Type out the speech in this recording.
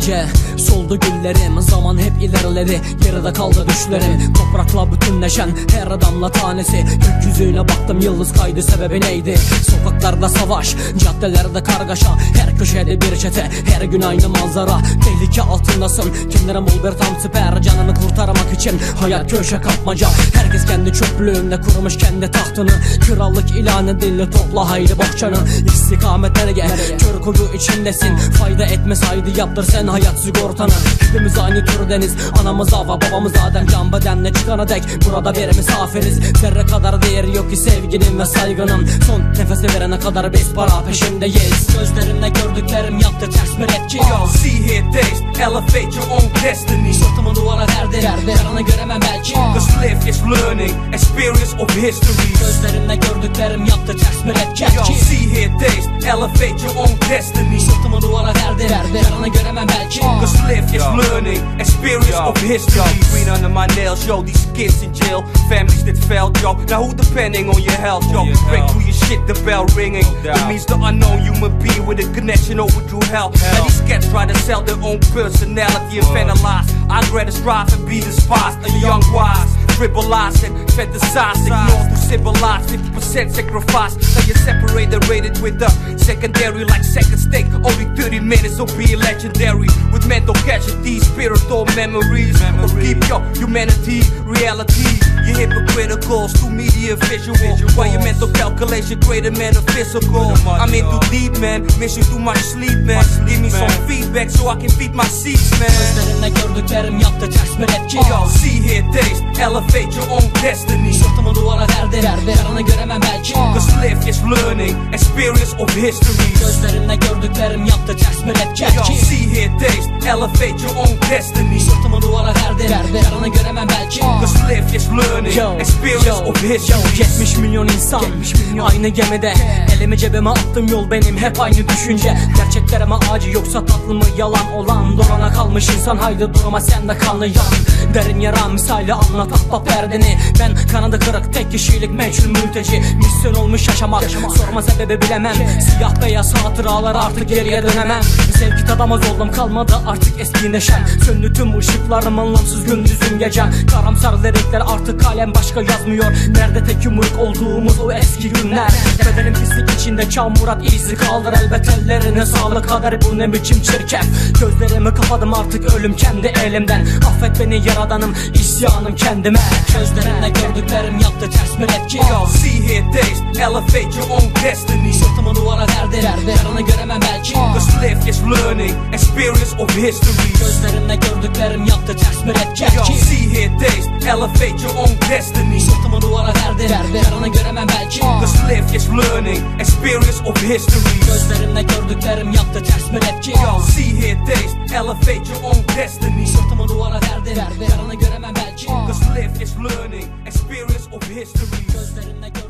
gece Soldu güllerim zaman hep ilerleri Geride kaldı düşlerim. Toprakla bütünleşen her damla tanesi Gökyüzüne baktım yıldız kaydı sebebi neydi? Sokaklarda savaş caddelerde kargaşa Her köşede bir çete her gün aynı manzara. Tehlike altındasın kimlerin bul bir tam siper Canını kurtarmak için hayat köşe kapmaca. Herkes kendi çöplüğünde kurmuş kendi tahtını Krallık ilan edildi topla haydi bohçanı İstikamet nereye kör kuyu içindesin Fayda etmez haydi yaptır sen hayat sigortanı Hepimiz aynı türdeniz. Anamız hava babamız Adem. Can bedenle çıkana dek Burada bir misafiriz. Zerre kadar değeri yok ki sevginin ve saygının Son nefesi verene kadar biz para peşindeyiz. Gözlerimle gördüklerim yaptı ters bir etki yok See here, taste, elevate your own destiny. Learning, experience of history. Gözlerimle gördüklerim yaptı ters bir etki Yo, see here, taste, elevate your own destiny. Sırtımı duvara verdim Yarını göremem belki Cause live is learning, experience of history. Green under my nails, yo, these kids in jail, families that failed, yo. Now who depending on your health, yo? Break through your shit, the bell ringing. It means the unknown human being with a connection overdue hell. Now these cats try to sell their own personality and vandalize. I'd rather strive and be despised, a young wise. Tribalized and fantasized, ignored to civilize 50% sacrifice. Now you're separated, rated with the secondary like second stake. Only 30 minutes will be legendary with mental casualties, spiritual memories. Keep your humanity, reality. Your hypocritical, too media visual. While your mental calculation greater metaphysical. I'm in too deep, man. Mission too much sleep, man. Give me some feedback so I can feed my seeds, man. Gözlerimle gördüklerim yaptı ters bir etki Yo, see here, taste, elevate your own destiny. Sırtımı duvara verdim Yarını göremem belki Cause live is learning, experience of history. Gözlerimle gördüklerim yaptı ters etki Yo, see here, taste, elevate your own destiny. Sırtımı duvara verdim Yarını göremem belki Cause learning, experience of history. 70 milyon insan. Aynı gemide Elimi cebime attım yol benim hep aynı düşünce. Gerçeklere mi acı yoksa tatlı mı yalan olan Dorana kalmış insan. Haydi durma sen de kanlı yan. Derin yara misali anlat ahbap derdini. Ben kanadı kırık tek kişilik meçhul mülteci. Misyon olmuş yaşamak Sorma sebebi bilemem. Siyah beyaz hatıralar artık geriye dönemem. Sevgi tadamaz oldum kalmadı artık eski neşem. Söndü tüm ışıklarım anlamsız gündüzüm gecem Karamsar lirikler artık kalem başka yazmıyor. Nerede tek yumruk olduğumuz o eski günler? Bedenim pislik içinde çamurat izi kaldır elbet. Ellerine sağlık kadar bu ne biçim çirkef? Gözlerimi kapadım artık ölüm kendi elimden. Affet beni yaradanım isyanım kendime. Gözlerimle gördüklerim yaptı ters bir etki Yo, see here, taste, elevate your own destiny. Sırtımı duvara verdim Yarını göremem belki. Cause live is learning, experience of history. Gözlerimle gördüklerim yaptı ters bir etki elevate your own destiny. Sırtımı duvara verdim. Yarını göremem belki. Cause live is learning, experience of history. Gözlerimle gördüklerim yaptı ters etki Yo, see here, taste, elevate your own destiny. Sırtımı duvara verdim. Yarını göremem belki. Cause live is learning, experience of history. Gözlerimle gördüklerim